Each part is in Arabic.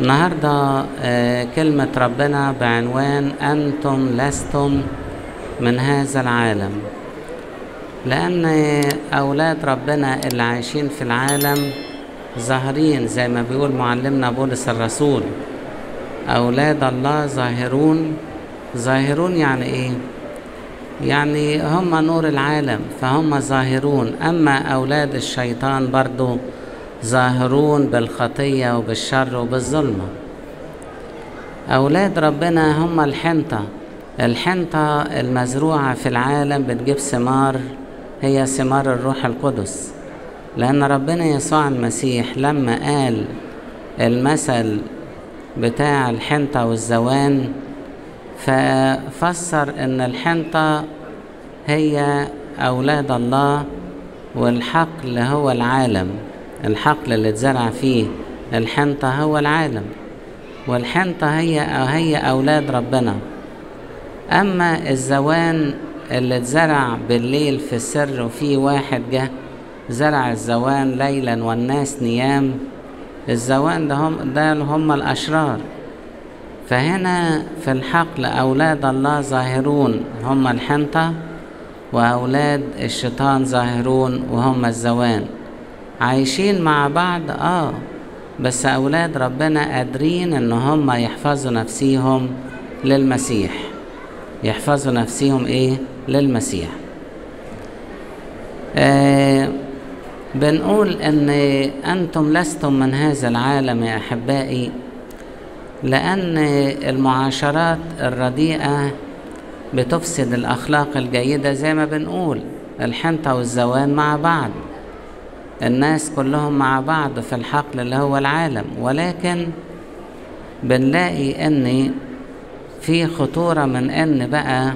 النهاردة آه، كلمة ربنا بعنوان أنتم لستم من هذا العالم. لأن أولاد ربنا اللي عايشين في العالم ظاهرين زي ما بيقول معلمنا بولس الرسول. أولاد الله ظاهرون. ظاهرون يعني إيه؟ يعني هم نور العالم فهم ظاهرون. أما أولاد الشيطان برضو ظاهرون بالخطية وبالشر وبالظلمة أولاد ربنا هم الحنطة. الحنطة المزروعة في العالم بتجيب ثمار هي ثمار الروح القدس. لأن ربنا يسوع المسيح لما قال المثل بتاع الحنطة والزوان ففسر إن الحنطة هي أولاد الله والحقل هو العالم. الحقل اللي اتزرع فيه الحنطة هو العالم والحنطة هي هي أولاد ربنا. أما الزوان اللي اتزرع بالليل في السر وفي واحد جه زرع الزوان ليلا والناس نيام الزوان ده هم ده هم الأشرار. فهنا في الحقل أولاد الله ظاهرون هم الحنطة وأولاد الشيطان ظاهرون وهم الزوان. عايشين مع بعض آه. بس أولاد ربنا قادرين إن هم يحفظوا نفسيهم للمسيح. يحفظوا نفسيهم إيه؟ للمسيح. آه بنقول إن أنتم لستم من هذا العالم يا أحبائي لأن المعاشرات الرديئة بتفسد الأخلاق الجيدة زي ما بنقول الحنطة والزوان مع بعض. الناس كلهم مع بعض في الحقل اللي هو العالم. ولكن بنلاقي إن في خطورة من إن بقى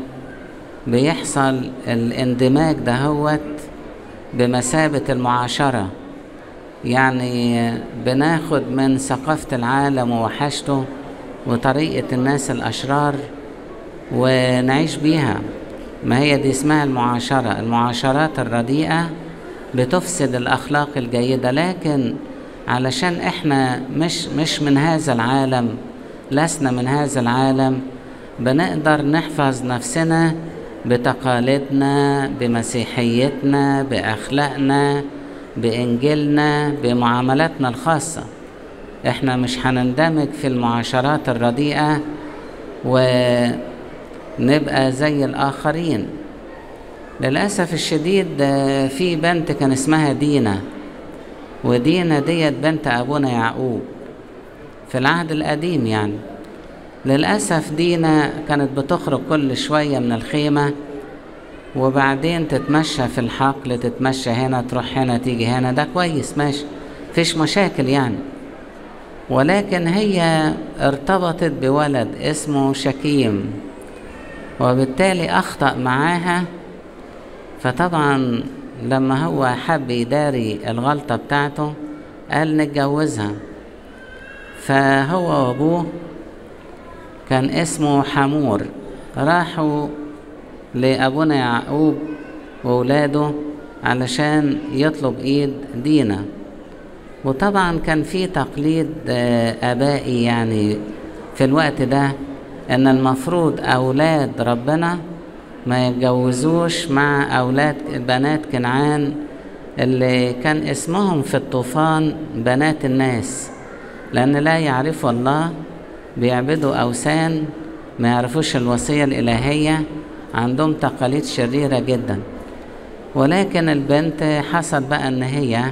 بيحصل الاندماج دهوت بمثابة المعاشرة. يعني بناخد من ثقافة العالم ووحشته وطريقة الناس الأشرار ونعيش بيها. ما هي دي اسمها المعاشرة؟ المعاشرات الرديئة بتفسد الأخلاق الجيدة لكن علشان إحنا مش مش من هذا العالم لسنا من هذا العالم بنقدر نحفظ نفسنا بتقاليدنا بمسيحيتنا بأخلاقنا بإنجيلنا بمعاملاتنا الخاصة. إحنا مش هنندمج في المعاشرات الرديئة ونبقى زي الآخرين. للأسف الشديد في بنت كان اسمها دينا ودينا ديت بنت أبونا يعقوب في العهد القديم يعني. للأسف دينا كانت بتخرج كل شوية من الخيمة وبعدين تتمشى في الحقل تتمشى هنا تروح هنا تيجي هنا. ده كويس ماشي فيش مشاكل يعني. ولكن هي ارتبطت بولد اسمه شكيم وبالتالي أخطأ معاها فطبعا لما هو حب يداري الغلطة بتاعته قال نتجوزها. فهو وأبوه كان اسمه حمور. راحوا لأبونا يعقوب وولاده علشان يطلب إيد دينا. وطبعا كان في تقليد آبائي يعني في الوقت ده إن المفروض أولاد ربنا ما يتجوزوش مع أولاد بنات كنعان اللي كان اسمهم في الطوفان بنات الناس. لأن لا يعرفوا الله بيعبدوا أوثان ما يعرفوش الوصية الإلهية عندهم تقاليد شريرة جدا. ولكن البنت حصل بقى إن هي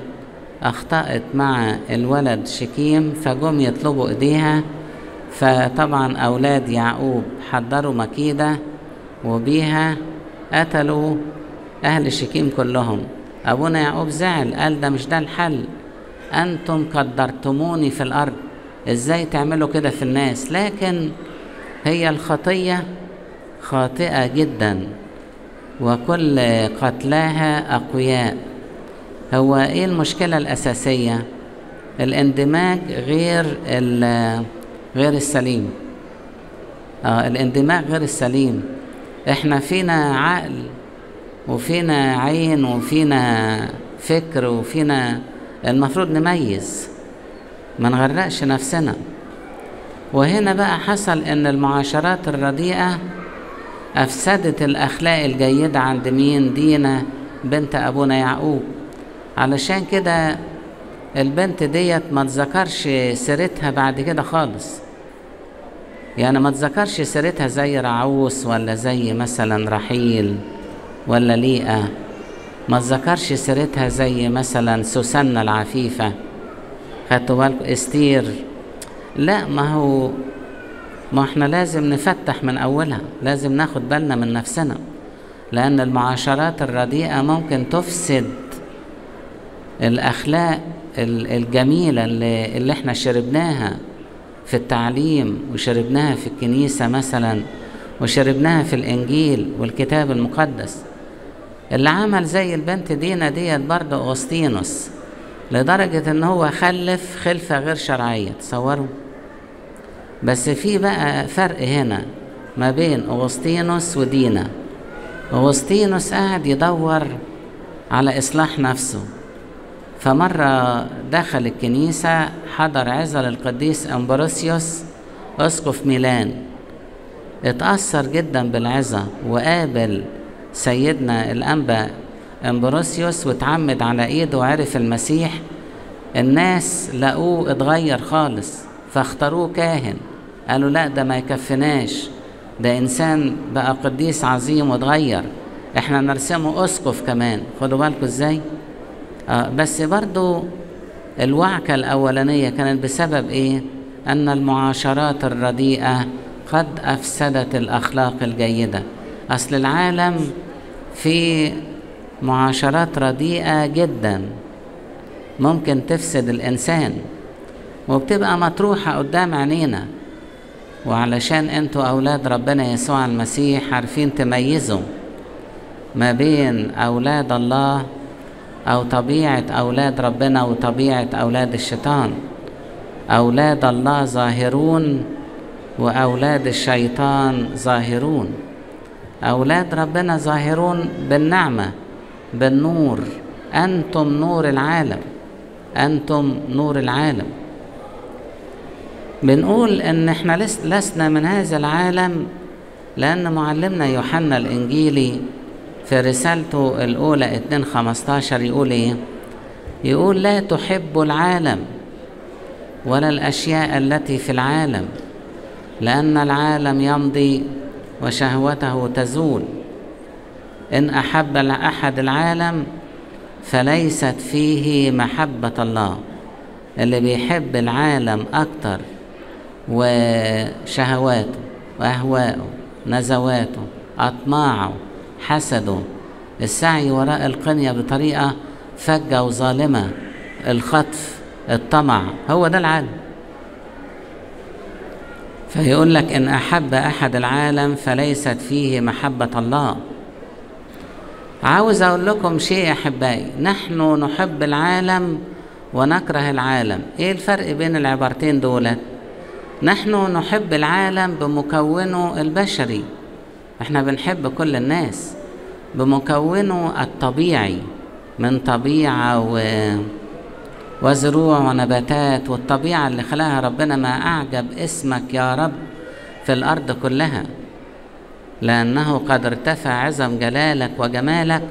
أخطأت مع الولد شكيم فجم يطلبوا إيديها. فطبعا أولاد يعقوب حضروا مكيدة. وبيها قتلوا أهل شكيم كلهم. أبونا يعقوب زعل قال ده مش ده الحل. أنتم قدرتموني في الأرض إزاي تعملوا كده في الناس؟ لكن هي الخطية خاطئة جدا وكل قتلاها أقوياء. هو إيه المشكلة الأساسية؟ الاندماج غير غير السليم. آه الاندماج غير السليم. إحنا فينا عقل وفينا عين وفينا فكر وفينا المفروض نميز. ما نغرقش نفسنا. وهنا بقى حصل إن المعاشرات الرديئة أفسدت الأخلاق الجيدة عند مين؟ دينا بنت أبونا يعقوب. علشان كده البنت ديت ما تذكرش سيرتها بعد كده خالص. يعني ما تذكرش سيرتها زي رعوس ولا زي مثلا رحيل ولا ليئة. ما تذكرش سيرتها زي مثلا سوسنة العفيفة خدتوا بالكم إستير. لا ما هو ما إحنا لازم نفتح من أولها لازم ناخد بالنا من نفسنا لأن المعاشرات الرديئة ممكن تفسد الأخلاق الجميلة اللي, اللي إحنا شربناها. في التعليم وشربناها في الكنيسة مثلا وشربناها في الإنجيل والكتاب المقدس. اللي عمل زي البنت دينا ديت برضه أغسطينوس لدرجة إن هو خلف خلفة غير شرعية. تصوروا؟ بس في بقى فرق هنا ما بين أغسطينوس ودينا. أغسطينوس قاعد يدور على إصلاح نفسه. فمرة دخل الكنيسة حضر عظة للقديس أمبروسيوس أسقف ميلان. اتأثر جدا بالعظة وقابل سيدنا الأنبا أمبروسيوس واتعمد على إيده وعرف المسيح. الناس لقوه اتغير خالص فاختاروه كاهن. قالوا لا ده ما يكفناش. ده إنسان بقى قديس عظيم واتغير. إحنا نرسمه أسقف كمان. خدوا بالكم إزاي؟ بس برضو الوعكة الأولانية كانت بسبب إيه؟ أن المعاشرات الرديئة قد أفسدت الأخلاق الجيدة. أصل العالم في معاشرات رديئة جدا. ممكن تفسد الإنسان. وبتبقى مطروحة قدام عينينا. وعلشان أنتوا أولاد ربنا يسوع المسيح عارفين تميزوا ما بين أولاد الله أو طبيعة أولاد ربنا وطبيعة أولاد الشيطان. أولاد الله ظاهرون وأولاد الشيطان ظاهرون. أولاد ربنا ظاهرون بالنعمة بالنور. أنتم نور العالم أنتم نور العالم. بنقول إن إحنا لسنا من هذا العالم لأن معلمنا يوحنا الإنجيلي في رسالته الأولى 2 15 يقول إيه؟ يقول لا تحب العالم ولا الأشياء التي في العالم لأن العالم يمضي وشهوته تزول إن أحب أحد العالم فليست فيه محبة الله اللي بيحب العالم أكتر وشهواته وأهواءه نزواته أطماعه حسده السعي وراء القنية بطريقة فجة وظالمة. الخطف الطمع هو ده العالم فيقول لك إن أحب أحد العالم فليست فيه محبة الله. عاوز أقول لكم شيء أحبائي نحن نحب العالم ونكره العالم. إيه الفرق بين العبارتين دولت؟ نحن نحب العالم بمكونه البشري. إحنا بنحب كل الناس بمكونه الطبيعي من طبيعة و... وزروع ونباتات والطبيعة اللي خلقها ربنا ما أعجب اسمك يا رب في الأرض كلها. لأنه قد ارتفع عظم جلالك وجمالك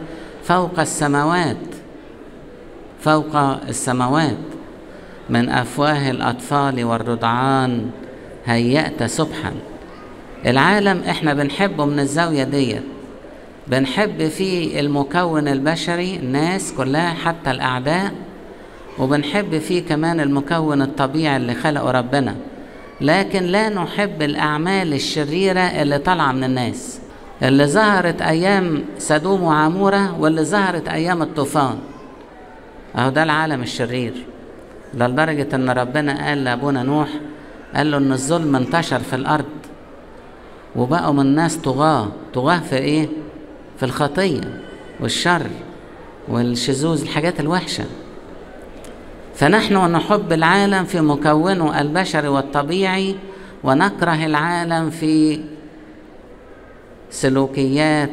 فوق السماوات فوق السماوات. من أفواه الأطفال والرضعان هيأت سبحا. العالم إحنا بنحبه من الزاوية ديت. بنحب فيه المكون البشري الناس كلها حتى الأعداء. وبنحب فيه كمان المكون الطبيعي اللي خلقه ربنا. لكن لا نحب الأعمال الشريرة اللي طالعة من الناس. اللي ظهرت أيام سدوم وعمورة واللي ظهرت أيام الطوفان. أهو ده العالم الشرير. لدرجة إن ربنا قال لأبونا نوح قال له إن الظلم انتشر في الأرض. وبقوا من الناس طغاة. طغاة في إيه؟ في الخطية والشر والشذوذ الحاجات الوحشة. فنحن نحب العالم في مكونه البشري والطبيعي ونكره العالم في سلوكيات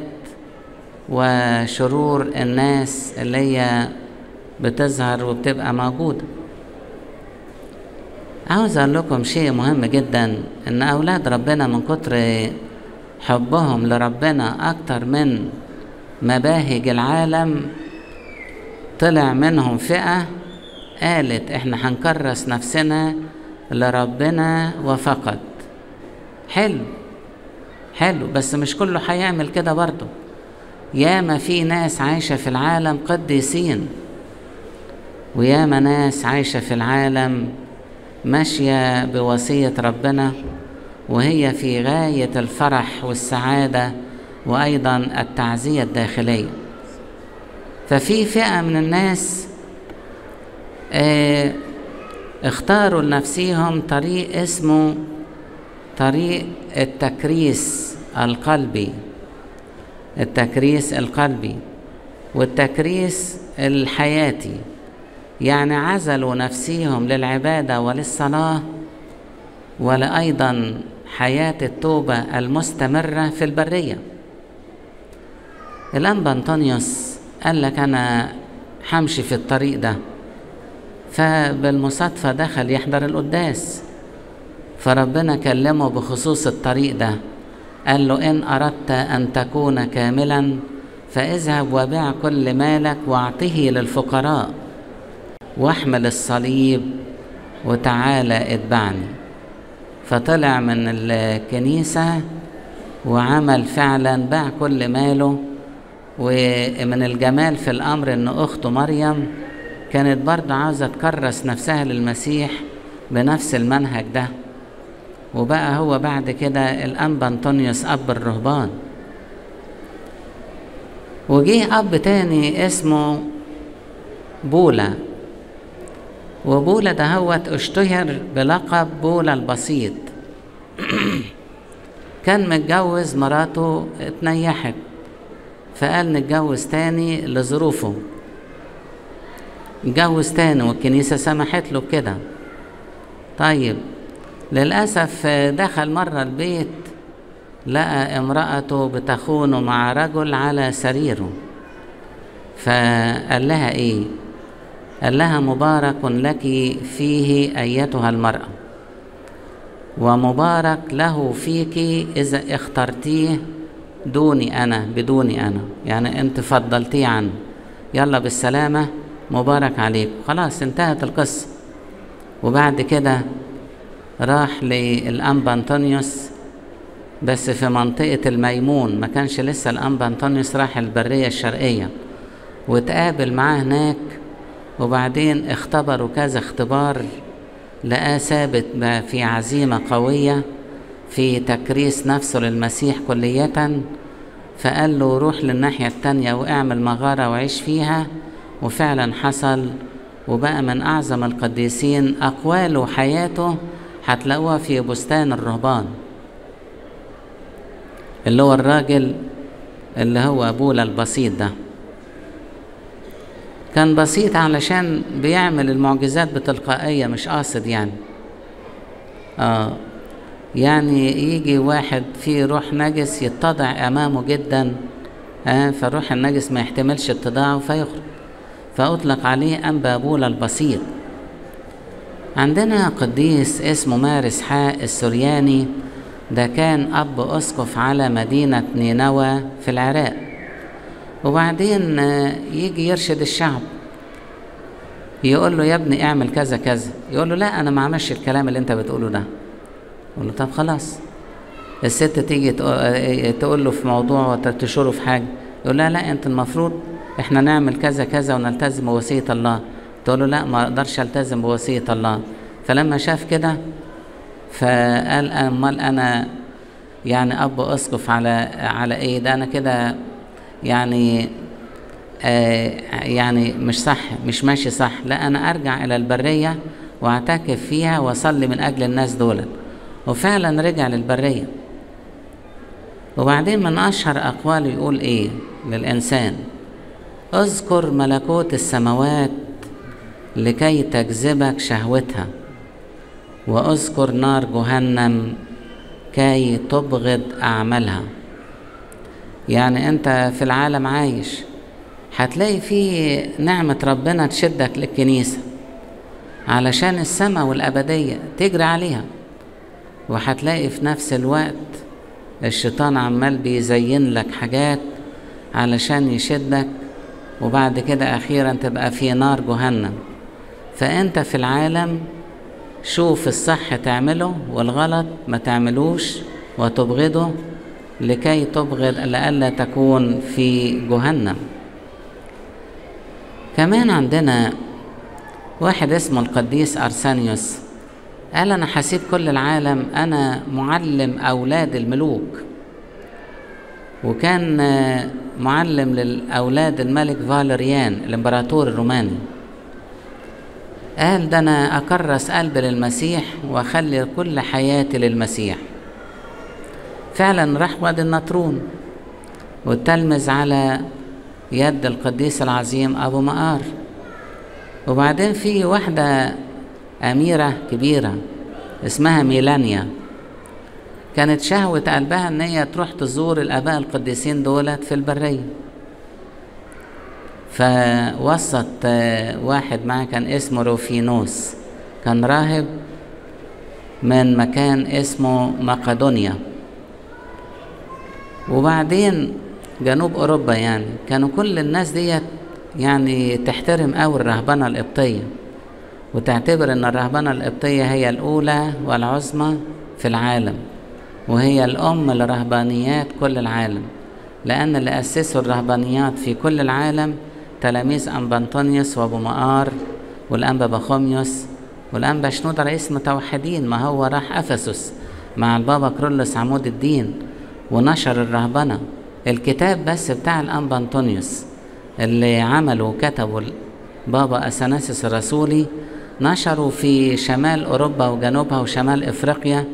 وشرور الناس اللي هي بتظهر وبتبقى موجودة. عاوز أقول لكم شيء مهم جدا إن أولاد ربنا من كتر حبهم لربنا أكتر من مباهج العالم طلع منهم فئة قالت إحنا هنكرس نفسنا لربنا وفقط. حلو حلو بس مش كله هيعمل كده برضه. ياما في ناس عايشة في العالم قديسين وياما ناس عايشة في العالم ماشية بوصية ربنا وهي في غاية الفرح والسعادة وأيضا التعزية الداخلية. ففي فئة من الناس آه اختاروا لنفسيهم طريق اسمه طريق التكريس القلبي. التكريس القلبي والتكريس الحياتي. يعني عزلوا نفسيهم للعبادة وللصلاة ولأيضا حياة التوبة المستمرة في البرية. الأنبا أنطونيوس قال لك أنا همشي في الطريق ده فبالمصادفة دخل يحضر القداس. فربنا كلمه بخصوص الطريق ده قال له إن أردت أن تكون كاملا فاذهب وبيع كل مالك واعطه للفقراء. واحمل الصليب وتعالى اتبعني. فطلع من الكنيسة وعمل فعلا باع كل ماله. ومن الجمال في الأمر إن أخته مريم كانت برضه عاوزة تكرس نفسها للمسيح بنفس المنهج ده. وبقى هو بعد كده الأنبا أنطونيوس أب الرهبان. وجيه أب تاني اسمه بولا. وبولا دهوت اشتهر بلقب بولا البسيط. كان متجوز مراته اتنيحت فقال نتجوز تاني لظروفه. اتجوز تاني والكنيسة سمحت له بكده. طيب للأسف دخل مرة البيت لقى امرأته بتخونه مع رجل على سريره فقال لها إيه؟ قال لها مبارك لك فيه أيتها المرأة. ومبارك له فيك إذا اخترتيه دوني أنا بدوني أنا. يعني أنت فضلتيه عنه يلا بالسلامة مبارك عليك. خلاص انتهت القصة. وبعد كده راح للانبا أنطونيوس بس في منطقة الميمون. ما كانش لسه الأنبا أنطونيوس راح البرية الشرقية. وتقابل معاه هناك وبعدين اختبروا كذا اختبار لقاه ثابت في عزيمة قوية في تكريس نفسه للمسيح كلية فقال له روح للناحية التانية واعمل مغارة وعيش فيها. وفعلا حصل وبقى من أعظم القديسين أقواله وحياته هتلاقوها في بستان الرهبان. اللي هو الراجل اللي هو بولا البسيط ده. كان بسيط علشان بيعمل المعجزات بتلقائية مش قاصد يعني. آه يعني يجي واحد فيه روح نجس يتضع أمامه جدا آه فالروح النجس ما يحتملش اتضاعه فيخرج. فأطلق عليه أنبا بولا البسيط. عندنا قديس اسمه مارس حاء السورياني ده كان أب أسقف على مدينة نينوى في العراق. وبعدين يجي يرشد الشعب. يقول له يا ابني اعمل كذا كذا. يقول له لا أنا ما عملش الكلام اللي أنت بتقوله ده. يقول له طب خلاص. الست تيجي تقول له في موضوع تشوره في حاجة. يقول لها لا أنت المفروض إحنا نعمل كذا كذا ونلتزم بوصية الله. تقول له لا ما أقدرش ألتزم بوصية الله. فلما شاف كده فقال أمال أنا يعني أب أسقف على على إيه؟ ده أنا كده يعني آه يعني مش صح مش ماشي صح. لا أنا أرجع إلى البرية وأعتكف فيها وأصلي من أجل الناس دول وفعلا رجع للبرية. وبعدين من أشهر اقواله يقول إيه للإنسان؟ اذكر ملكوت السماوات لكي تجذبك شهوتها وأذكر نار جهنم كي تبغض أعمالها. يعني أنت في العالم عايش هتلاقي في نعمة ربنا تشدك للكنيسة علشان السماء والأبدية تجري عليها وهتلاقي في نفس الوقت الشيطان عمال بيزين لك حاجات علشان يشدك وبعد كده أخيرا تبقى في نار جهنم. فأنت في العالم شوف الصح تعمله والغلط ما تعملوش وتبغضه لكي تبغض لئلا تكون في جهنم. كمان عندنا واحد اسمه القديس أرسانيوس قال أنا حسيب كل العالم أنا معلم أولاد الملوك. وكان معلم للأولاد الملك فالريان الإمبراطور الروماني. قال ده أنا أكرس قلبي للمسيح وأخلي كل حياتي للمسيح. فعلا راح وادي النطرون والتلمذ على يد القديس العظيم أبو مقار. وبعدين في واحدة أميرة كبيرة اسمها ميلانيا. كانت شهوة قلبها إن هي تروح تزور الآباء القديسين دولت في البرية. فوسط واحد معاه كان اسمه روفينوس. كان راهب من مكان اسمه مقدونيا. وبعدين جنوب أوروبا يعني كانوا كل الناس ديت يعني تحترم أوي الرهبنة القبطية وتعتبر أن الرهبنة القبطية هي الأولى والعظمى في العالم وهي الأم لرهبانيات كل العالم لأن اللي أسسوا الرهبانيات في كل العالم تلاميذ أنبا أنطونيوس وأبو مقار والأنبا بخوميوس والأنبا شنودة رئيس متوحدين ما هو راح أفسس مع البابا كرولوس عمود الدين. ونشر الرهبنة. الكتاب بس بتاع الأنبا أنطونيوس اللي عملوا وكتبوا بابا أثناسيس الرسولي نشروا في شمال أوروبا وجنوبها وشمال إفريقيا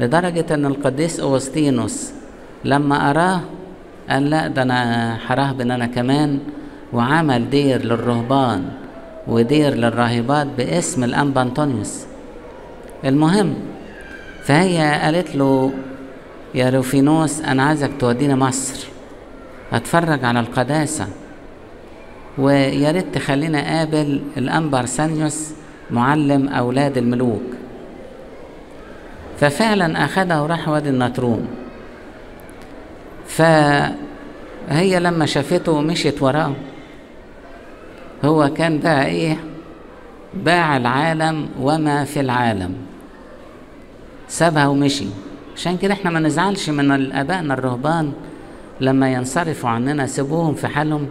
لدرجة أن القديس أوسطينوس لما أراه قال لا ده أنا هرهبن أنا كمان. وعمل دير للرهبان ودير للراهبات باسم الأنبا أنطونيوس. المهم فهي قالت له يا روفينوس أنا عايزك تودينا مصر. أتفرج على القداسة. ويا ريت تخلينا قابل الأنبا أرسانيوس معلم أولاد الملوك. ففعلا أخدها وراح وادي النطرون. فهي لما شافته مشيت وراه هو كان بقى إيه؟ باع العالم وما في العالم. سابها ومشي. عشان كده إحنا ما نزعلش من الابائنا الرهبان لما ينصرفوا عننا سيبوهم في حالهم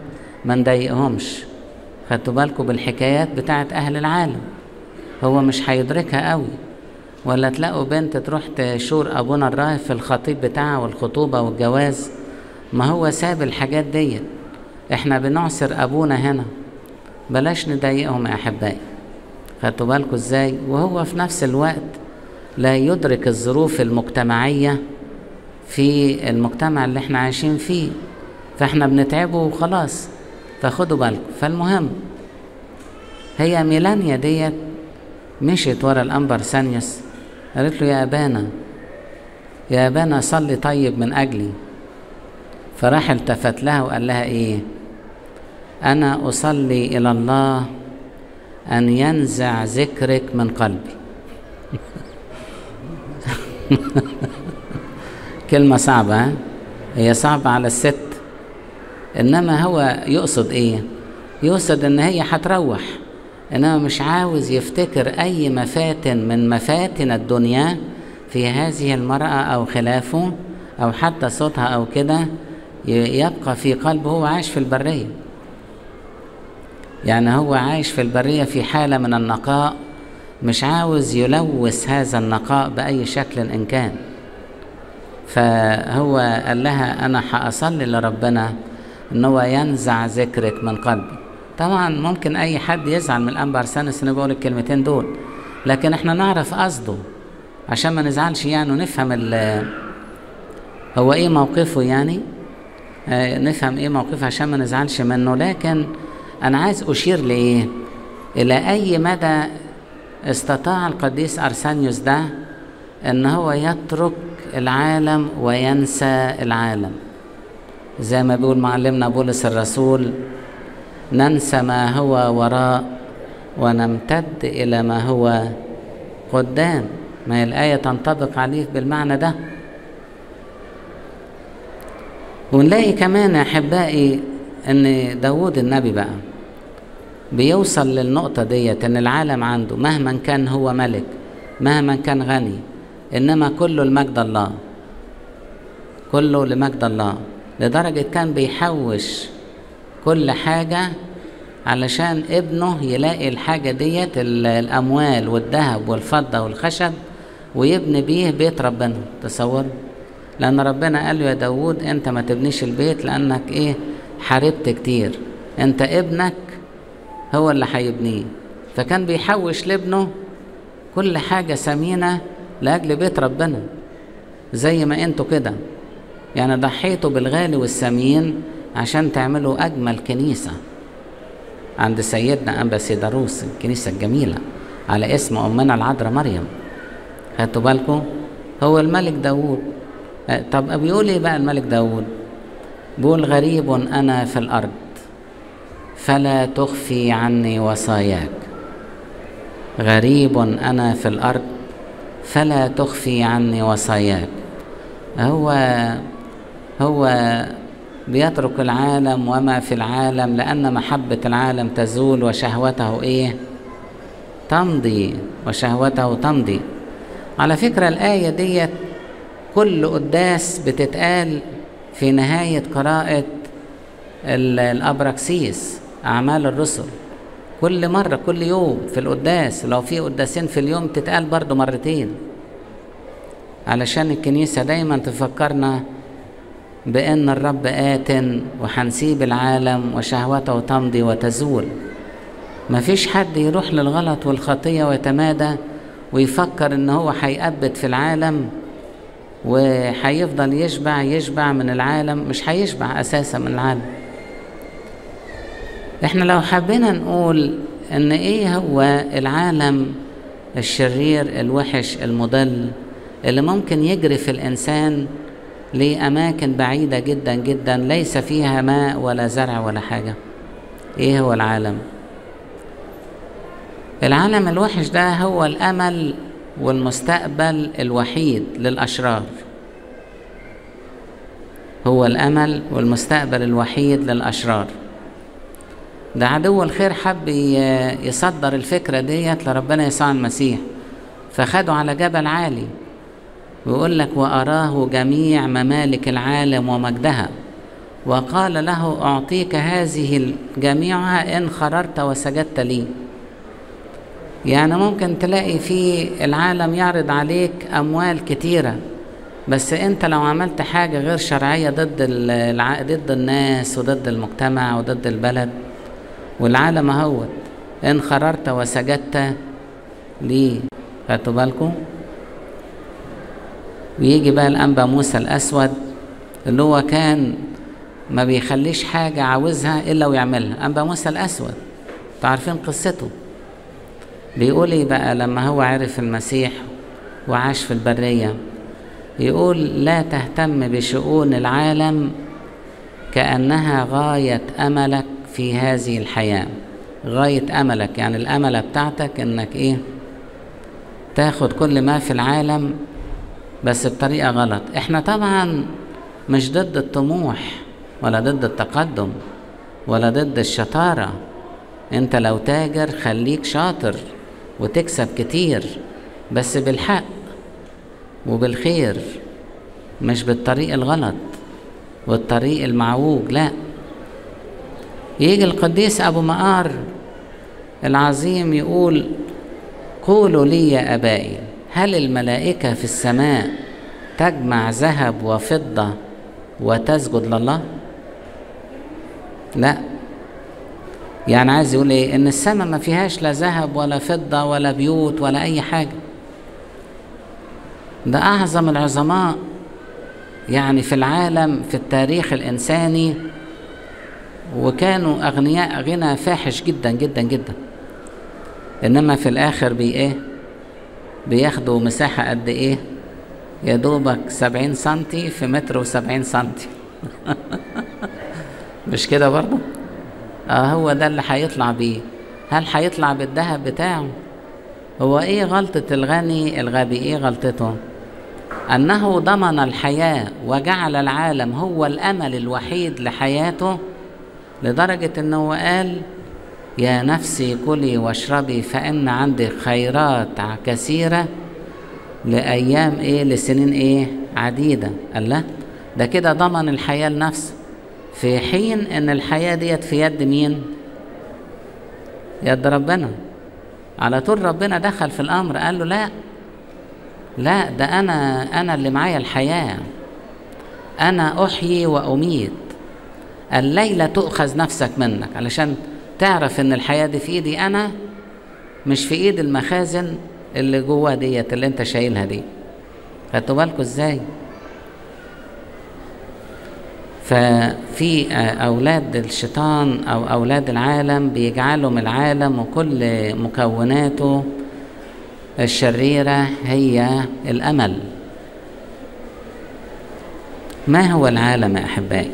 ما نضايقهمش. خدتوا بالكم بالحكايات بتاعت أهل العالم. هو مش هيدركها قوي. ولا تلاقوا بنت تروح تشور أبونا الراهب في الخطيب بتاعها والخطوبة والجواز؟ ما هو ساب الحاجات ديت. إحنا بنعسر أبونا هنا. بلاش نضايقهم يا أحبائي. خدتوا بالكم إزاي؟ وهو في نفس الوقت لا يدرك الظروف المجتمعية في المجتمع اللي إحنا عايشين فيه. فاحنا بنتعبه وخلاص فخدوا بالكم. فالمهم هي ميلانيا ديت مشيت ورا الأنبر سانيوس. قالت له يا أبانا يا أبانا صلي طيب من أجلي. فراح التفت لها وقال لها إيه؟ أنا أصلي إلى الله أن ينزع ذكرك من قلبي. كلمة صعبة؟ هي صعبة على الست إنما هو يقصد إيه؟ يقصد إن هي هتروح إنما مش عاوز يفتكر أي مفاتن من مفاتن الدنيا في هذه المرأة أو خلافه أو حتى صوتها أو كده يبقى في قلبه هو عايش في البرية يعني هو عايش في البرية في حالة من النقاء مش عاوز يلوث هذا النقاء بأي شكل إن كان. فهو قال لها أنا هأصلي لربنا إن هو ينزع ذكرك من قلبي. طبعا ممكن أي حد يزعل من الأنبا أرسانس إنه بيقول الكلمتين دول لكن إحنا نعرف قصده. عشان ما نزعلش يعني ونفهم هو إيه موقفه يعني؟ آه نفهم إيه موقفه عشان ما نزعلش منه. لكن أنا عايز أشير لإيه؟ إلى أي مدى استطاع القديس أرسانيوس ده إن هو يترك العالم وينسى العالم. زي ما بيقول معلمنا بولس الرسول ننسى ما هو وراء ونمتد إلى ما هو قدام. ما هي الآية تنطبق عليه بالمعنى ده. ونلاقي كمان أحبائي أن داود النبي بقى بيوصل للنقطة ديت أن العالم عنده مهما كان هو ملك مهما كان غني إنما كله لمجد الله. كله لمجد الله. لدرجة كان بيحوش كل حاجة علشان ابنه يلاقي الحاجة ديت الأموال والذهب والفضة والخشب ويبني بيه بيت ربنا. تصور؟ لأن ربنا قال له يا داود أنت ما تبنيش البيت لأنك إيه؟ حاربت كتير. أنت ابنك هو اللي هيبنيه فكان بيحوش لابنه كل حاجة ثمينة لأجل بيت ربنا زي ما أنتوا كده. يعني ضحيتوا بالغالي والثمين عشان تعملوا أجمل كنيسة. عند سيدنا أنبا سيداروس الكنيسة الجميلة على اسم أمنا العذراء مريم. خدتوا بالكم؟ هو الملك داوود. طب بيقول إيه بقى الملك داوود؟ بيقول غريب أنا في الأرض. فلا تخفي عني وصاياك. غريب أنا في الأرض فلا تخفي عني وصاياك. هو هو بيترك العالم وما في العالم لأن محبة العالم تزول وشهوته إيه؟ تمضي وشهوته تمضي. على فكرة الآية ديت كل قداس بتتقال في نهاية قراءة الأبراكسيس أعمال الرسل. كل مرة كل يوم في القداس. لو في قداسين في اليوم تتقال برضو مرتين. علشان الكنيسة دايما تفكرنا بأن الرب آت وحنسيب العالم وشهوته تمضي وتزول. مفيش حد يروح للغلط والخطية ويتمادى ويفكر إن هو هيأبد في العالم وهيفضل يشبع يشبع من العالم. مش هيشبع أساسا من العالم. إحنا لو حبينا نقول إن إيه هو العالم الشرير الوحش المضل اللي ممكن يجري في الإنسان لأماكن بعيدة جدا جدا ليس فيها ماء ولا زرع ولا حاجة. إيه هو العالم؟ العالم الوحش ده هو الأمل والمستقبل الوحيد للأشرار. هو الأمل والمستقبل الوحيد للأشرار. ده عدو الخير حب يصدر الفكرة ديت لربنا يسوع المسيح. فخده على جبل عالي. ويقول لك وأراه جميع ممالك العالم ومجدها. وقال له أعطيك هذه جميعها إن خررت وسجدت لي. يعني ممكن تلاقي في العالم يعرض عليك أموال كتيرة. بس أنت لو عملت حاجة غير شرعية ضد. ضد الناس وضد المجتمع وضد البلد والعالم اهوت إن خررت وسجدت ليه خدتوا بالكم؟ ويجي بقى الأنبا موسى الأسود اللي هو كان ما بيخليش حاجة عاوزها إلا ويعملها. أنبا موسى الأسود عارفين قصته؟ بيقول إيه بقى لما هو عرف المسيح وعاش في البرية؟ يقول لا تهتم بشؤون العالم كأنها غاية أملك في هذه الحياة غاية أملك. يعني الأملة بتاعتك إنك إيه؟ تاخد كل ما في العالم بس بطريقة غلط. إحنا طبعا مش ضد الطموح ولا ضد التقدم ولا ضد الشطارة. أنت لو تاجر خليك شاطر وتكسب كتير بس بالحق وبالخير مش بالطريق الغلط والطريق المعوج لا. يجي القديس أبو مقار العظيم يقول قولوا لي يا أبائي هل الملائكة في السماء تجمع ذهب وفضة وتسجد لله؟ لا. يعني عايز يقول إيه؟ إن السماء ما فيهاش لا ذهب ولا فضة ولا بيوت ولا أي حاجة. ده أعظم العظماء يعني في العالم في التاريخ الإنساني وكانوا أغنياء غنى فاحش جدا جدا جدا. إنما في الآخر بي إيه؟ بياخدوا مساحة قد إيه؟ يا دوبك سبعين سنتي في متر وسبعين سنتي. مش كده برضه؟ آه هو ده اللي هيطلع بيه. هل هيطلع بالذهب بتاعه؟ هو إيه غلطة الغني؟ الغبي إيه غلطته؟ أنه ضمن الحياة وجعل العالم هو الأمل الوحيد لحياته لدرجة إنه قال يا نفسي كلي واشربي فإن عندي خيرات كثيرة لأيام إيه لسنين إيه عديدة. قال لا ده كده ضمن الحياة لنفسه في حين إن الحياة ديت في يد مين؟ يد ربنا. على طول ربنا دخل في الأمر قال له لا لا ده أنا أنا اللي معايا الحياة. أنا أحيي وأميت. الليلة تؤخذ نفسك منك علشان تعرف إن الحياة دي في إيدي أنا مش في إيد المخازن اللي جوه ديت اللي أنت شايلها دي. خدتوا بالكوا إزاي؟ ففي أولاد الشيطان أو أولاد العالم بيجعلهم العالم وكل مكوناته الشريرة هي الأمل. ما هو العالم يا أحبائي؟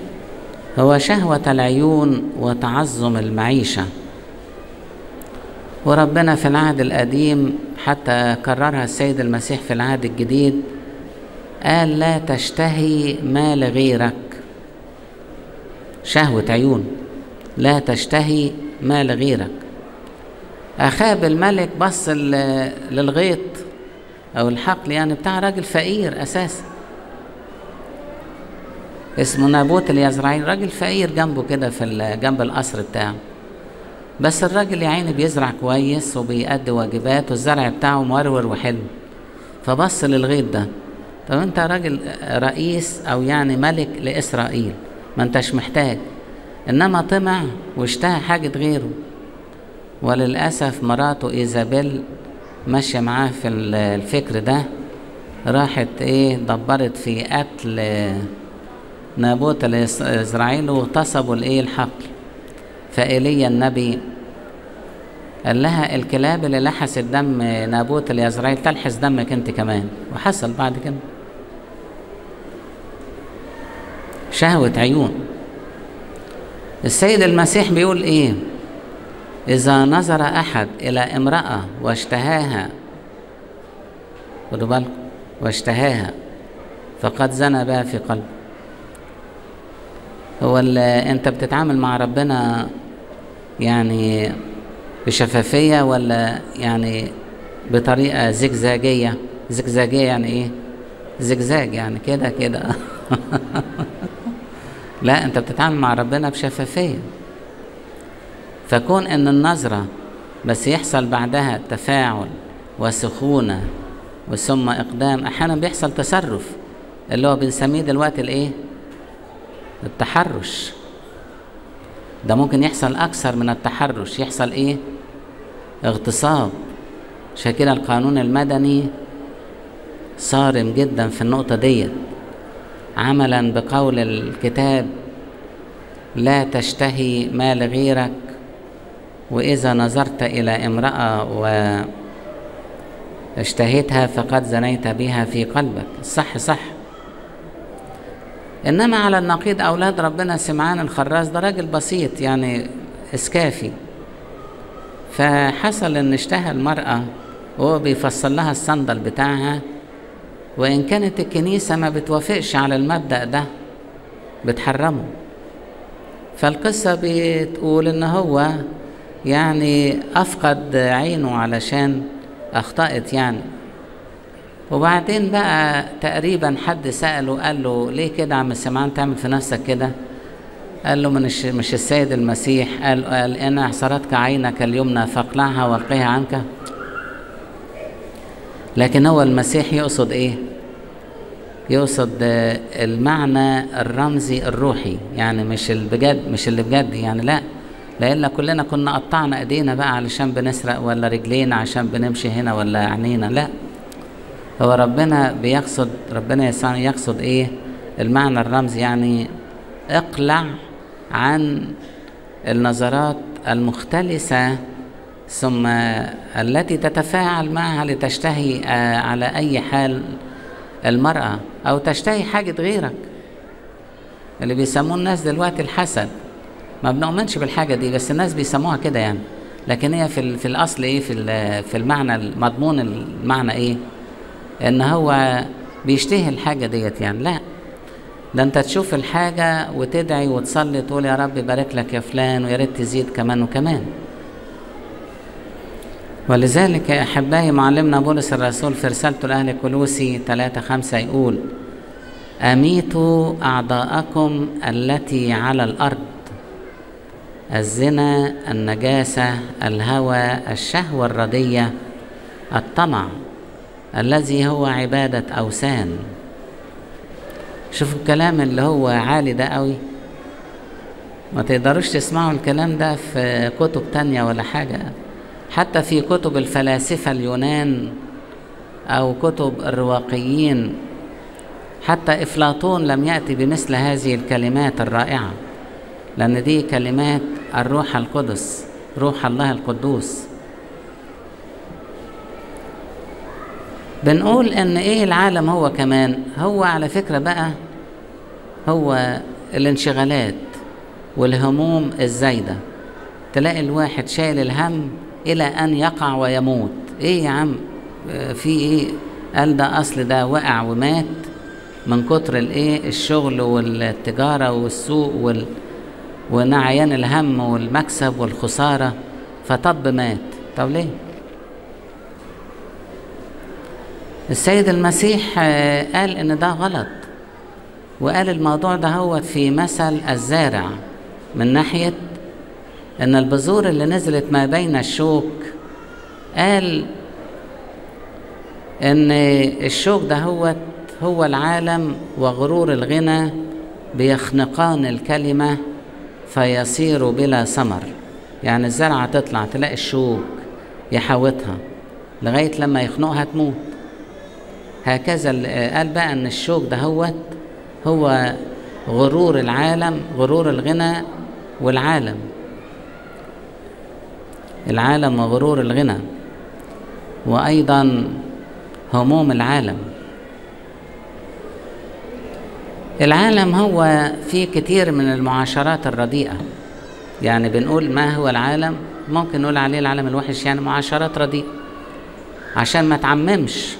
هو شهوة العيون وتعظم المعيشة. وربنا في العهد القديم حتى كررها السيد المسيح في العهد الجديد قال لا تشتهي ما لغيرك شهوة عيون لا تشتهي ما لغيرك أخاب الملك بص للغيط أو الحقل يعني بتاع راجل فقير أساسا. اسمه نابوت اليزرعيل راجل فقير جنبه كده في جنب القصر بتاعه. بس الراجل يا عيني بيزرع كويس وبيأدي واجبات والزرع بتاعه مورور وحلو. فبص للغيط ده. طب انت راجل رئيس أو يعني ملك لإسرائيل ما انتش محتاج. انما طمع واشتهى حاجة غيره. وللأسف مراته إيزابيل ماشية معاه في الفكر ده. راحت إيه دبرت في قتل نابوت الإسرائيل واغتصبوا الايه الحقل فإيليا النبي. قال لها الكلاب اللي لحست دم نابوت اليزرعيل تلحس دمك أنت كمان. وحصل بعد كده. شهوة عيون. السيد المسيح بيقول إيه؟ إذا نظر أحد إلى امرأة واشتهاها خدوا بالكم واشتهاها فقد زنى بها في قلبه. هو انت بتتعامل مع ربنا يعني بشفافية ولا يعني بطريقة زجزاجية؟ زجزاجية يعني إيه؟ زجزاج يعني كده كده. لا انت بتتعامل مع ربنا بشفافية. فكون ان النظرة بس يحصل بعدها تفاعل وسخونة وثم إقدام أحيانا بيحصل تصرف اللي هو بنسميه دلوقتي الايه؟ التحرش. ده ممكن يحصل أكثر من التحرش. يحصل إيه؟ اغتصاب. عشان القانون المدني صارم جدا في النقطة ديت. عملا بقول الكتاب لا تشتهي ما لغيرك وإذا نظرت إلى امرأة واشتهيتها فقد زنيت بها في قلبك. صح صح. إنما على النقيض أولاد ربنا سمعان الخراز ده راجل بسيط يعني إسكافي. فحصل إن اشتهى المرأة وهو بيفصل لها الصندل بتاعها وإن كانت الكنيسة ما بتوافقش على المبدأ ده بتحرمه. فالقصة بتقول إن هو يعني أفقد عينه علشان أخطأت يعني. وبعدين بقى تقريبا حد سأله قال له ليه كده عم سمعان تعمل في نفسك كده؟ قال له من الش... مش السيد المسيح. قال قال إن أعصرتك عينك اليمنى فاقلعها وألقيها عنك. لكن هو المسيح يقصد إيه؟ يقصد المعنى الرمزي الروحي يعني مش بجد مش اللي بجد يعني لا. لإلا كلنا كنا قطعنا إيدينا بقى علشان بنسرق ولا رجلينا عشان بنمشي هنا ولا عينينا لا. هو ربنا بيقصد ربنا يسوع يقصد إيه؟ المعنى الرمزي يعني اقلع عن النظرات المختلسة ثم التي تتفاعل معها لتشتهي على أي حال المرأة أو تشتهي حاجة غيرك. اللي بيسموه الناس دلوقتي الحسد. ما بنؤمنش بالحاجة دي بس الناس بيسموها كده يعني. لكن هي في, في الأصل إيه؟ في, في المعنى المضمون المعنى إيه؟ إن هو بيشتهي الحاجة ديت يعني. لا ده أنت تشوف الحاجة وتدعي وتصلي تقول يا رب بارك لك يا فلان ويا ريت تزيد كمان وكمان. ولذلك يا أحبائي معلمنا بولس الرسول في رسالته لأهل كلوسي 3 5 يقول أميتوا أعضاءكم التي على الأرض الزنا النجاسة الهوى الشهوة الردية الطمع. الذي هو عبادة أوثان. شوفوا الكلام اللي هو عالي ده قوي. ما تقدروش تسمعوا الكلام ده في كتب تانية ولا حاجة. حتى في كتب الفلاسفة اليونان أو كتب الرواقيين. حتى إفلاطون لم يأتي بمثل هذه الكلمات الرائعة لأن دي كلمات الروح القدس روح الله القدوس. بنقول إن إيه العالم هو كمان؟ هو على فكرة بقى هو الانشغالات والهموم الزايدة. تلاقي الواحد شايل الهم إلى أن يقع ويموت. إيه يا عم؟ في إيه؟ قال ده أصل ده وقع ومات من كتر الإيه؟ الشغل والتجارة والسوق وال ونعيان الهم والمكسب والخسارة. فطب مات. طب ليه؟ السيد المسيح قال إن ده غلط. وقال الموضوع ده هو في مثل الزارع من ناحية إن البذور اللي نزلت ما بين الشوك قال إن الشوك ده هو هو العالم وغرور الغنى بيخنقان الكلمة فيصير بلا ثمر. يعني الزرعة تطلع تلاقي الشوك يحاوطها لغاية لما يخنقها تموت. هكذا قال بقى إن الشوك ده هو هو غرور العالم غرور الغنى والعالم. العالم وغرور الغنى. وأيضا هموم العالم. العالم هو فيه كتير من المعاشرات الرديئة. يعني بنقول ما هو العالم؟ ممكن نقول عليه العالم الوحش يعني معاشرات رديئة. عشان ما تعممش.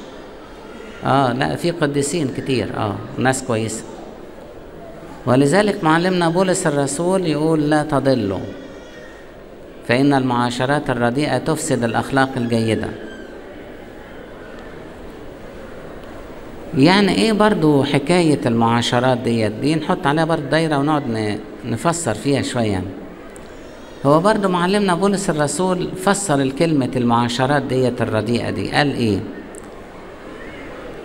آه لا في قديسين كتير آه ناس كويسة ولذلك معلمنا بولس الرسول يقول لا تضلوا فإن المعاشرات الرديئة تفسد الأخلاق الجيدة. يعني إيه برضو حكاية المعاشرات ديت؟ دي نحط عليها برضو دايرة ونقعد نفسر فيها شوية. هو برضو معلمنا بولس الرسول فسر الكلمة المعاشرات ديت الرديئة دي قال إيه؟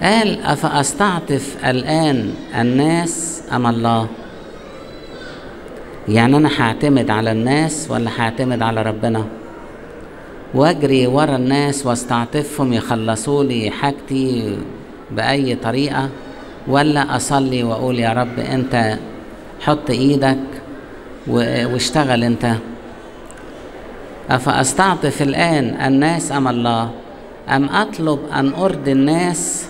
قال أفأستعطف الآن الناس أم الله? يعني أنا هعتمد على الناس ولا هعتمد على ربنا؟ وأجري ورا الناس واستعطفهم يخلصوا لي حاجتي بأي طريقة؟ ولا أصلي وأقول يا رب أنت حط إيدك واشتغل أنت. أفأستعطف الآن الناس أم الله؟ أم أطلب أن أرضي الناس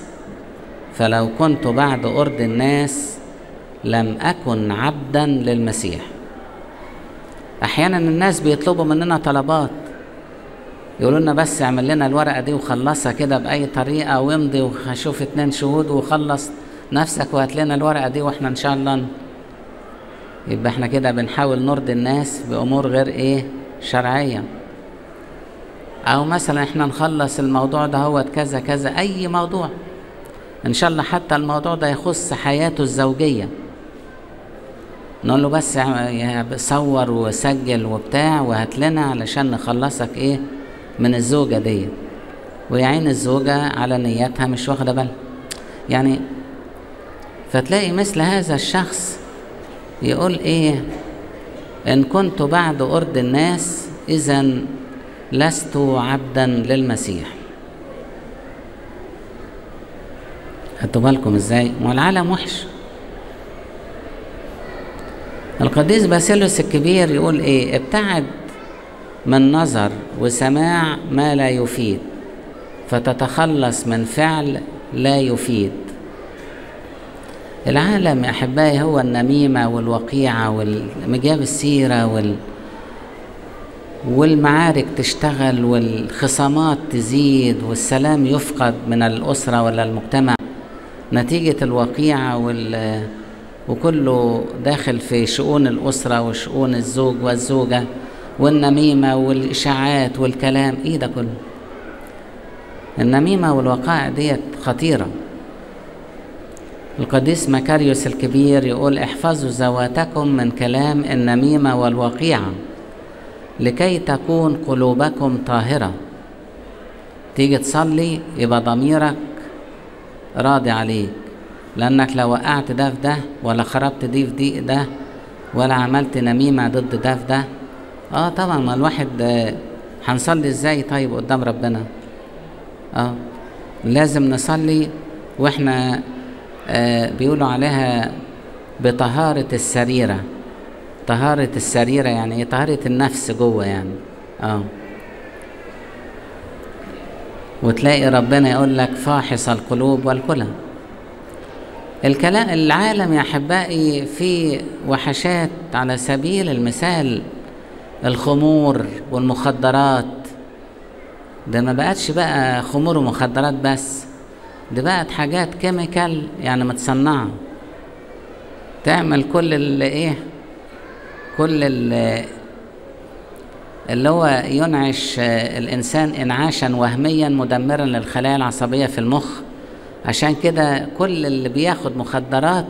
فلو كنت بعد أرضي الناس لم أكن عبدا للمسيح. أحيانا الناس بيطلبوا مننا طلبات. يقولوا لنا بس اعمل لنا الورقة دي وخلصها كده بأي طريقة وامضي وهشوف اتنين شهود وخلص نفسك وهات لنا الورقة دي وإحنا إن شاء الله يبقى إحنا كده بنحاول نرضي الناس بأمور غير إيه؟ شرعية. أو مثلا إحنا نخلص الموضوع ده هو كذا كذا أي موضوع. إن شاء الله حتى الموضوع ده يخص حياته الزوجية. نقول له بس صور وسجل وبتاع وهات لنا علشان نخلصك إيه من الزوجة دي. ويعين الزوجة على نيتها مش واخدة بالها يعني فتلاقي مثل هذا الشخص يقول إيه؟ إن كنت بعد ارض الناس اذا لست عبدا للمسيح. خدتوا بالكم إزاي؟ ما العالم وحش. القديس باسيلوس الكبير يقول إيه؟ ابتعد من نظر وسماع ما لا يفيد فتتخلص من فعل لا يفيد. العالم يا أحبائي هو النميمة والوقيعة والمجاب السيرة وال والمعارك تشتغل والخصامات تزيد والسلام يفقد من الأسرة ولا المجتمع. نتيجة الوقيعة وال وكله داخل في شؤون الأسرة وشؤون الزوج والزوجة والنميمة والإشاعات والكلام. إيه ده كله؟ النميمة والوقائع ديت خطيرة. القديس مكاريوس الكبير يقول احفظوا ذواتكم من كلام النميمة والوقيعة لكي تكون قلوبكم طاهرة. تيجي تصلي يبقى ضميرك راضي عليك. لأنك لو وقعت ده في ده ولا خربت دي في دي ده ولا عملت نميمة ضد ده في ده آه طبعا ما الواحد هنصلي إزاي طيب قدام ربنا؟ آه لازم نصلي وإحنا آه بيقولوا عليها بطهارة السريرة. طهارة السريرة يعني إيه؟ طهارة النفس جوه يعني. آه. وتلاقي ربنا يقول لك فاحص القلوب والكلى. الكلام العالم يا أحبائي فيه وحشات على سبيل المثال الخمور والمخدرات. ده ما بقتش بقى خمور ومخدرات بس دي بقت حاجات كيميكال يعني متصنعة. تعمل كل اللي إيه؟ كل اللي, اللي هو ينعش الإنسان انعاشا وهميا مدمرا للخلايا العصبية في المخ. عشان كده كل اللي بياخد مخدرات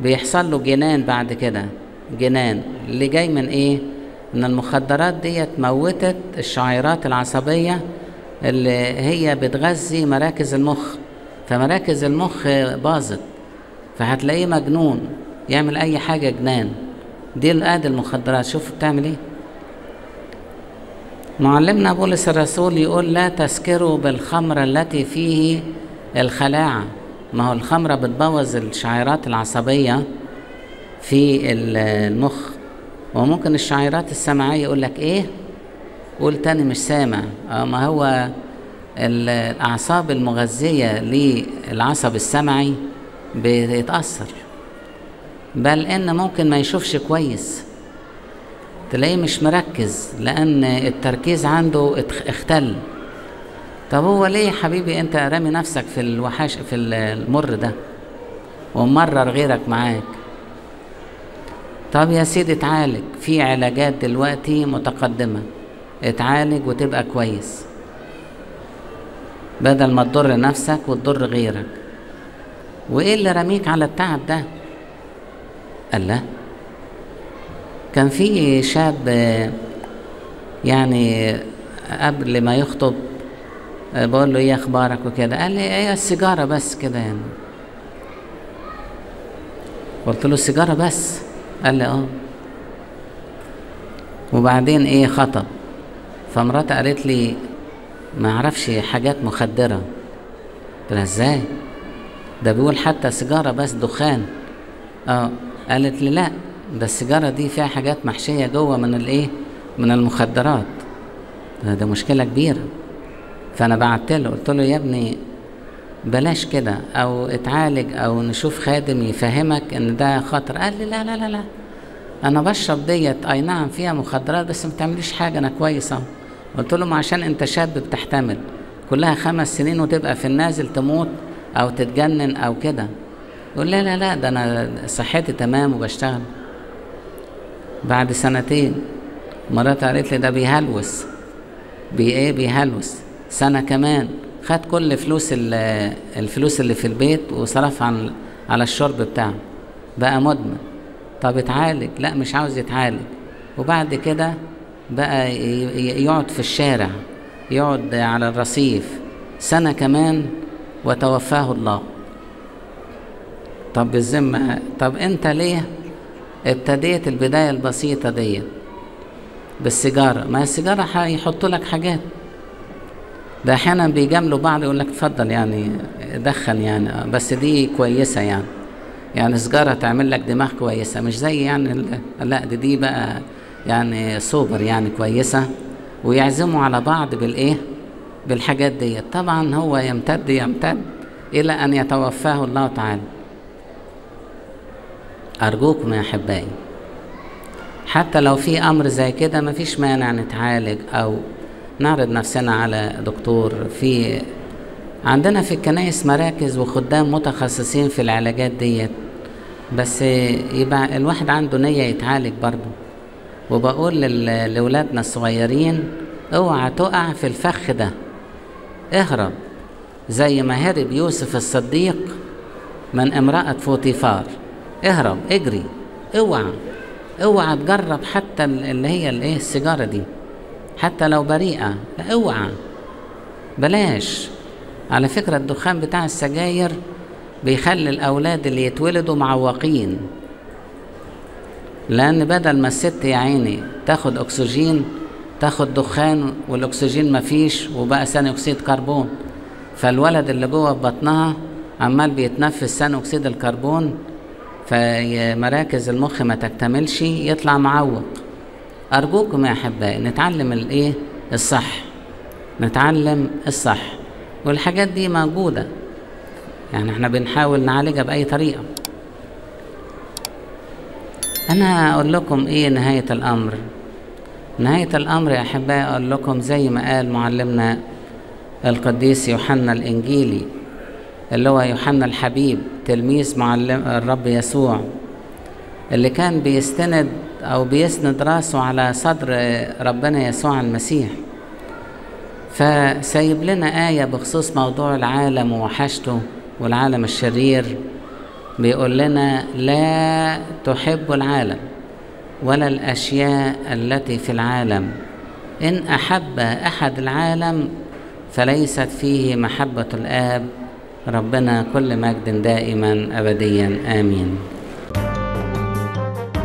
بيحصل له جنان بعد كده. جنان. اللي جاي من إيه؟ ان المخدرات ديت موتت الشعيرات العصبية اللي هي بتغذي مراكز المخ. فمراكز المخ باظت. فهتلاقيه مجنون يعمل أي حاجة جنان. دي الآد المخدرات. شوف بتعمل إيه؟ معلمنا بولس الرسول يقول لا تسكروا بالخمر التي فيه الخلاعة. ما هو الخمرة بتبوظ الشعيرات العصبية في المخ. وممكن الشعيرات السمعية يقول لك إيه؟ قول تاني مش سامع. آه ما هو الأعصاب المغذية للعصب السمعي بيتأثر. بل إن ممكن ما يشوفش كويس. تلاقيه مش مركز لأن التركيز عنده اختل. طب هو ليه يا حبيبي أنت رامي نفسك في الوحش في المر ده؟ ومرر غيرك معاك. طب يا سيدي اتعالج. في علاجات دلوقتي متقدمة. اتعالج وتبقى كويس. بدل ما تضر نفسك وتضر غيرك. وإيه اللي رميك على التعب ده؟ قال لا. كان في شاب يعني قبل ما يخطب بقول له إيه أخبارك وكده؟ قال لي إيه السيجارة بس كده يعني. قلت له السيجارة بس؟ قال لي آه. وبعدين إيه خطب. فمراتي قالت لي ما أعرفش حاجات مخدرة. قلت لها إزاي؟ ده بيقول حتى سيجارة بس دخان. آه. قالت لي لا. ده السيجاره دي فيها حاجات محشية جوه من الإيه؟ من المخدرات. ده, مشكلة كبيرة. فأنا بعت له قلت له يا ابني بلاش كده أو اتعالج أو نشوف خادم يفهمك إن ده خطر. قال لي لا لا لا لا. أنا بشرب ديت أي نعم فيها مخدرات بس ما بتعمليش حاجة أنا كويس اهو قلت له ما عشان أنت شاب بتحتمل. كلها خمس سنين وتبقى في النازل تموت أو تتجنن أو كده. يقول لا لا لا ده أنا صحتي تمام وبشتغل. بعد سنتين. مرات قالت لي ده بيهلوس. بي إيه؟ بيهلوس. سنة كمان. خد كل فلوس الفلوس اللي في البيت وصرف عن على الشرب بتاعه. بقى مدمن. طب اتعالج. لا مش عاوز يتعالج. وبعد كده بقى يقعد في الشارع. يقعد على الرصيف. سنة كمان وتوفاه الله. طب بالذمة طب انت ليه ابتديت البداية البسيطة دي بالسيجارة. ما السيجارة؟ هيحطوا لك حاجات. ده أحيانا بيجاملوا بعض يقول لك اتفضل يعني دخن يعني. بس دي كويسة يعني. يعني سجارة تعمل لك دماغ كويسة. مش زي يعني لا دي دي بقى يعني سوبر يعني كويسة. ويعزموا على بعض بالإيه؟ بالحاجات دي طبعا هو يمتد يمتد إلى أن يتوفاه الله تعالى. أرجوكم يا أحبائي. حتى لو في أمر زي كده مفيش مانع نتعالج أو نعرض نفسنا على دكتور. في عندنا في الكنائس مراكز وخدام متخصصين في العلاجات ديت. بس يبقى الواحد عنده نية يتعالج برضه. وبقول لولادنا الصغيرين اوعى تقع في الفخ ده. اهرب. زي ما هرب يوسف الصديق من امرأة فوطيفار اهرب اجري اوعى اوعى تجرب حتى ال- اللي هي الايه السيجارة دي. حتى لو بريئة لا اوعى. بلاش. على فكرة الدخان بتاع السجاير بيخلي الأولاد اللي يتولدوا معوقين. لأن بدل ما الست يا عيني تاخد أكسجين تاخد دخان والأكسجين مفيش وبقى ثاني أكسيد كربون. فالولد اللي جوه في بطنها عمال بيتنفس ثاني أكسيد الكربون فمراكز المخ ما تكتملش يطلع معوق. أرجوكم يا أحبائي نتعلم الإيه؟ الصح. نتعلم الصح. والحاجات دي موجودة. يعني إحنا بنحاول نعالجها بأي طريقة. أنا أقول لكم إيه نهاية الأمر. نهاية الأمر يا أحبائي أقول لكم زي ما قال معلمنا القديس يوحنا الإنجيلي اللي هو يوحنا الحبيب تلميذ معلم الرب يسوع اللي كان بيستند أو بيسند راسه على صدر ربنا يسوع المسيح. فسايب لنا آية بخصوص موضوع العالم ووحشته والعالم الشرير. بيقول لنا لا تحب العالم ولا الأشياء التي في العالم. إن أحب أحد العالم فليست فيه محبة الآب ربنا كل مجد دائما أبديا آمين.